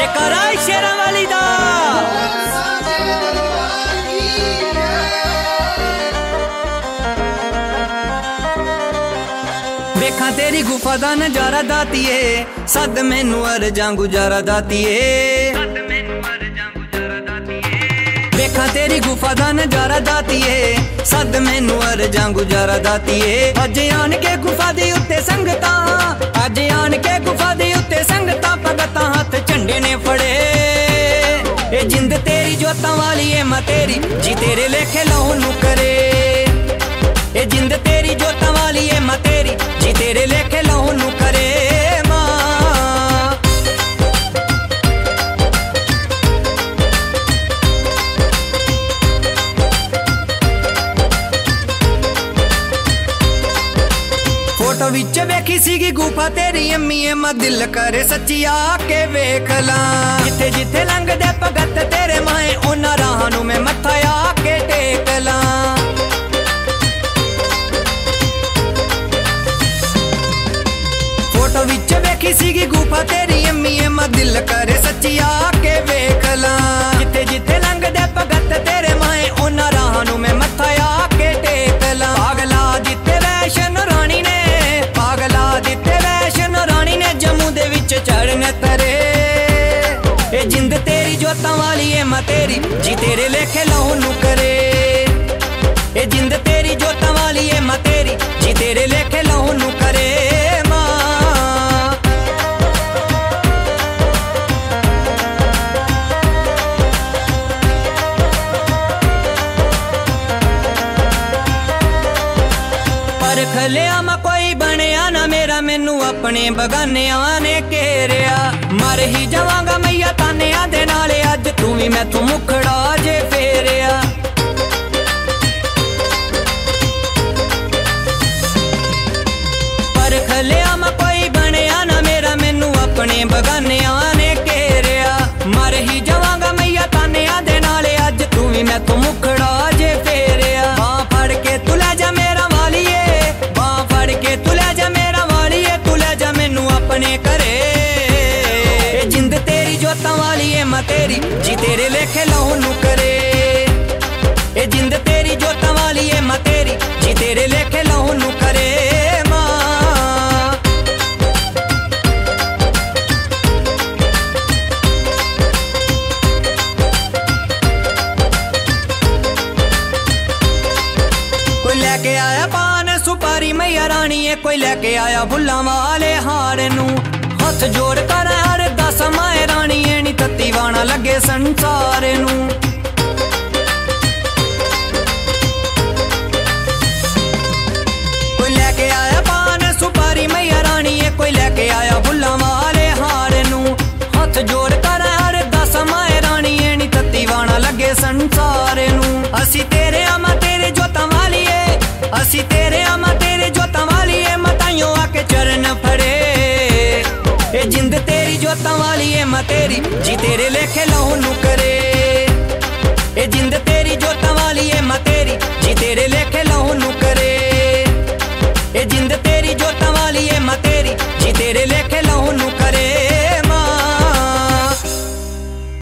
ਜੇਕਰ ਸ਼ੇਰਾਂ ਵਾਲੀ ਦਾ ਵੇਖਾਂ ਤੇਰੀ ਗੁਫਾ ਦਾ ਨਜ਼ਾਰਾ ਦਾਤੀਏ ਸੱਦ ਮੈਨੂੰ ਅਰਜਾਂ ਗੁਜ਼ਾਰਾ ਦਾਤੀਏ ਵੇਖਾਂ ਤੇਰੀ ਗੁਫਾ ਦਾ ਨਜ਼ਾਰਾ ਦਾਤੀਏ ਸੱਦ ਮੈਨੂੰ ਅਰਜਾਂ ਗੁਜ਼ਾਰਾ ਦਾਤੀਏ ਅੱਜ ਆਣ ਕੇ ਗੁਫਾ ਦੇ ਉੱਤੇ ਸੰਗਤਾਂ ਅੱਜ ਆਣ ਕੇ ਗੁਫਾ ਦੇ ਉੱਤੇ ਸੰਗਤਾਂ ਭਗਤਾਂ ਹੱਥ ਨੇ ਫੜੇ। ਇਹ ਜਿੰਦ ਤੇਰੀ, ਜੋਤਾਂ ਵਾਲੀ ਏ ਮੈਂ ਤੇਰੀ, ਜੀ ਤੇਰੇ ਲੇਖੇ ਲਾਉਣ ਨੂੰ ਕਰੇ। ਇਹ ਜਿੰਦ ਤੇਰੀ, ਜੋਤਾਂ ਵਾਲੀ ਏ ਮੈਂ ਤੇਰੀ, ਜੀ ਤੇਰੇ ਲੇਖੇ ਲਾਉਣ ਨੂੰ गुफा तेरी अम्मी करे सच्ची आके वेख ला जिथे भगत तेरे माए उन्हां राहां मैं मत्था आके टेक फ़ोटो विच वेखी सी गुफा तेरी अम्मी मैं दिल करे सची आके वेखला ਜਿੰਦ ਤੇਰੀ ਜੋਤਾਂ ਵਾਲੀ ਏ ਮੈਂ ਤੇਰੀ ਜੀ ਤੇਰੇ ਲੇਖੇ ਲਾਉਣ ਨੂੰ ਕਰੇ ਇਹ ਜਿੰਦ ਤੇਰੀ ਜੋਤਾਂ ਵਾਲੀ ਏ ਮੈਂ ਤੇਰੀ ਜੀ ਤੇਰੇ ਲੇਖੇ ਲਾਉਣ ਨੂੰ ਕਰੇ ਮਾਂ ਪਰ ਖਲਿਆ ਮੈਂ ਕੋਈ ਬਣਿਆ ਨਾ ਮੇਰਾ ਮੈਨੂੰ ਆਪਣੇ ਬਗਾਨਿਆਂ ਨੇ ਘੇਰਿਆ। ਮਰ ਹੀ ਜਾਵਾਂਗਾ ਮਈਆ ਤਾਨਿਆਂ ਦੇ ਨਾਲ, ਅੱਜ ਤੂੰ ਵੀ ਮੈਥੋਂ ਮੁਖੜਾ ਜੇ ਫੇਰਿਆ। ਤੇਰੀ ਜੋਤਾਂ ਵਾਲੀਏ ਮੈਂ ਤੇਰੀ ਜੀ ਤੇਰੇ ਲੇਖੇ ਲਾਉਣ ਨੂੰ ਕਰੇ ਇਹ ਜਿੰਦ ਤੇਰੀ ਜੋਤਾਂ ਵਾਲੀਏ ਮੈਂ ਤੇਰੀ ਜੀ ਤੇਰੇ ਲੇਖੇ ਲਾਉਣ ਨੂੰ ਕਰੇ ਮਾਂ ਕੋਈ ਲੈ ਕੇ ਆਇਆ ਪਾਨ ਸੁਪਾਰੀ ਮਈਆ ਰਾਣੀ ਏ ਕੋਈ ਲੈ ਕੇ ਆਇਆ ਫੁੱਲਾਂ ਵਾਲੇ ਹਾਰ ਟਿਕਾਣਾ ਲੱਗੇ ਸੰਸਾਰ ਨੂੰ। ਸ਼ਰਤਾਂ ਵਾਲੀ ਏ ਮੈਂ ਤੇਰੀ, ਜੀ ਤੇਰੇ ਲੇਖੇ ਲਾਉ ਨੂੰ ਕਰੇ। ਇਹ ਜਿੰਦ ਤੇਰੀ ਜੋਤਾਂ ਵਾਲੀ ਏ ਮੈਂ ਤੇਰੀ, ਜੀ ਤੇਰੇ ਲੇਖੇ ਲਾਉ ਨੂੰ ਕਰੇ। ਇਹ ਜਿੰਦ